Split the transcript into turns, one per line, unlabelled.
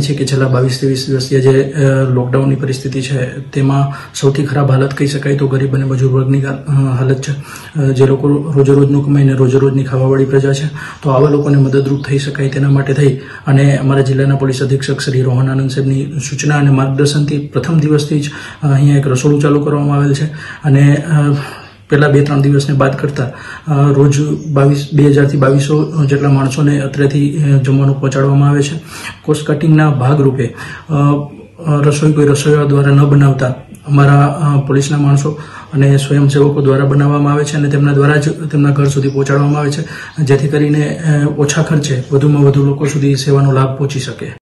છે કે છેલ્લા બાવીસ ત્રેવીસ દિવસથી જે લોકડાઉનની પરિસ્થિતિ છે, તેમાં સૌથી ખરાબ હાલત કહી શકાય તો ગરીબ અને મજૂર વર્ગની હાલત છે. જે લોકો રોજેરોજનું કમાઈને રોજે રોજની ખાવાવાળી પ્રજા છે, તો આવા લોકોને મદદરૂપ થઈ શકાય તેના માટે થઈ. અને અમારા જિલ્લાના પોલીસ અધિક્ષક શ્રી રોહન આનંદ સાહેબની સૂચના અને માર્ગદર્શનથી પ્રથમ દિવસથી જ અહીંયા એક રસોડું ચાલુ કરવામાં આવેલ છે. અને પહેલા બે, ત્રણ દિવસને બાદ કરતા રોજ બાવીસ, બે હજારથી બાવીસો જેટલા માણસોને અત્રેથી જમવાનું પહોંચાડવામાં આવે છે. કોસ્ટ કટિંગના ભાગરૂપે રસોઈ કોઈ રસોઈયા દ્વારા ન બનાવતા અમારા પોલીસના માણસો અને સ્વયંસેવકો દ્વારા બનાવવામાં આવે છે અને તેમના દ્વારા જ તેમના ઘર સુધી પહોંચાડવામાં આવે છે, જેથી કરીને ઓછા ખર્ચે વધુમાં વધુ લોકો સુધી સેવાનો લાભ પહોંચી શકે.